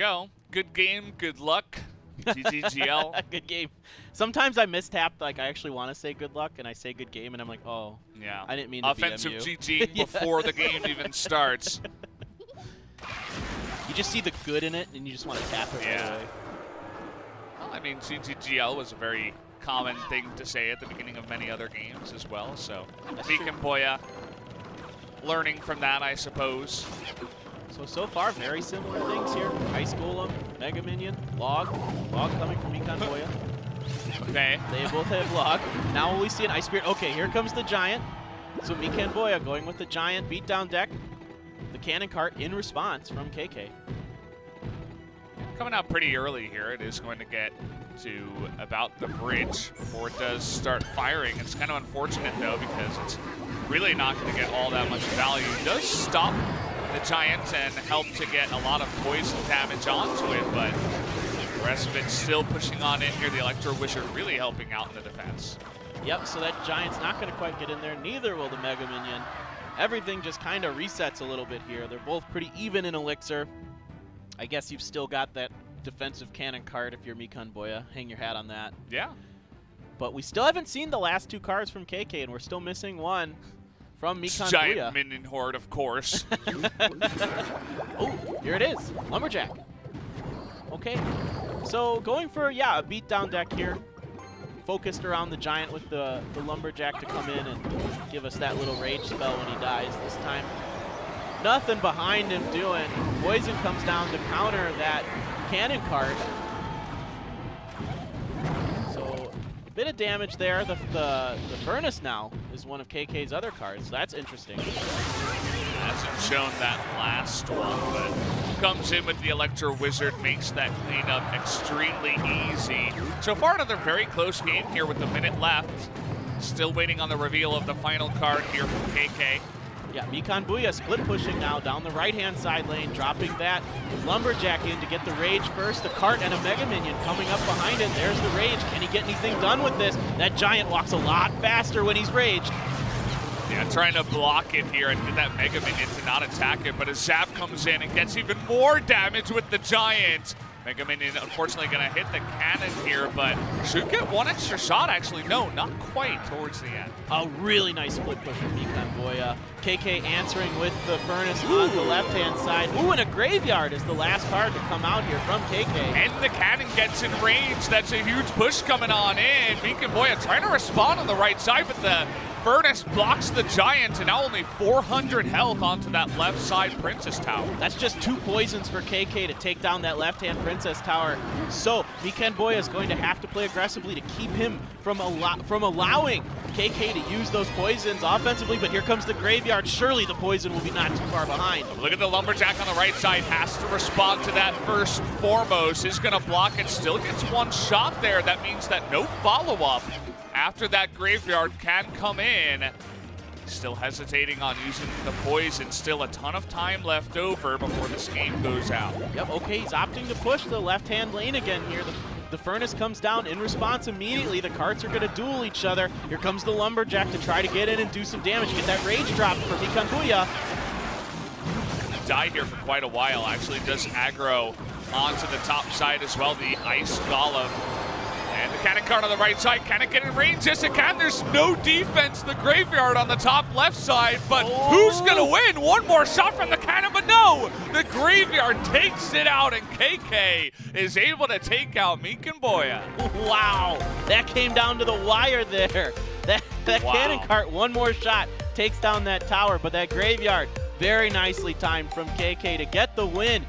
go. Good game, good luck. GGGL. good game. Sometimes I mistap, like I actually want to say good luck, and I say good game, and I'm like, oh, yeah. I didn't mean Offensive. GG before the game even starts. You just see the good in it, and you just want to tap it Yeah. right away. Well, I mean, GGGL was a very common thing to say at the beginning of many other games as well, so Mikan. Boya learning from that, I suppose. So, so far, very similar things here. Ice Golem, Mega Minion, Log. Log coming from Mikan Boya. Okay. They both have Log. Now will we see an Ice Spirit? Okay, here comes the Giant. So Mikan Boya going with the Giant beatdown deck. The Cannon Cart in response from KK. Coming out pretty early here. It is going to get to about the bridge before it does start firing. It's kind of unfortunate, though, because it's really not going to get all that much value. It does stop the Giant and help to get a lot of poison damage onto it, but the rest of it still pushing on in here. The Electro Wizard really helping out in the defense. Yep, so that Giant's not going to quite get in there. Neither will the Mega Minion. Everything just kind of resets a little bit here. They're both pretty even in Elixir. I guess you've still got that defensive cannon cart if you're Mikan Boya. Hang your hat on that. Yeah. But we still haven't seen the last two cards from KK, and we're still missing one from Mikan Giant. Minion Horde, of course. oh, here it is. Lumberjack. Okay. So going for, yeah, a beatdown deck here. Focused around the Giant with the, the Lumberjack to come in and give us that little rage spell when he dies this time. Nothing behind him doing. Poison comes down to counter that cannon cart. Bit of damage there. The, the, the Furnace now is one of KK's other cards. So that's interesting. Hasn't shown that last one, but comes in with the Electro Wizard, makes that cleanup extremely easy. So far, another very close game here with a minute left. Still waiting on the reveal of the final card here from KK. Yeah, Mikan Boya split pushing now down the right-hand side lane, dropping that Lumberjack in to get the Rage first. The Cart and a Mega Minion coming up behind it. There's the Rage. Can he get anything done with this? That Giant walks a lot faster when he's Raged. Yeah, trying to block it here and get that Mega Minion to not attack it, but a Zap comes in and gets even more damage with the Giant. Mega Minion unfortunately going to hit the cannon here, but should get one extra shot actually. No, not quite towards the end. A really nice split push from Mikan Boya. KK answering with the Furnace on the left-hand side. Ooh, and a Graveyard is the last card to come out here from KK. And the cannon gets in range. That's a huge push coming on in. Mikan Boya trying to respond on the right side, but the Furnace blocks the Giant, and now only 400 health onto that left side Princess Tower. That's just two poisons for KK to take down that left-hand Princess Tower. So Mikan Boya is going to have to play aggressively to keep him from allow from allowing KK to use those poisons offensively. But here comes the Graveyard. Surely the poison will be not too far behind. Look at the Lumberjack on the right side, has to respond to that first foremost, is gonna block it, still gets one shot there. That means that no follow-up after that Graveyard can come in. Still hesitating on using the poison, still a ton of time left over before this game goes out. Yep. Okay, he's opting to push the left-hand lane again here. The, the Furnace comes down in response immediately. The carts are going to duel each other. Here comes the Lumberjack to try to get in and do some damage. Get that Rage drop for Mikan Boya. died here for quite a while. Actually does aggro onto the top side as well, the Ice Golem. And cannon cart on the right side, can it get in range? Yes, it can. There's no defense. The graveyard on the top left side, but who's Oh. gonna win? One more shot from the cannon, but no! The graveyard takes it out, and KK is able to take out Mikan Boya. Wow, that came down to the wire there. That, that Wow. cannon cart, one more shot, takes down that tower, but that graveyard, very nicely timed from KK to get the win.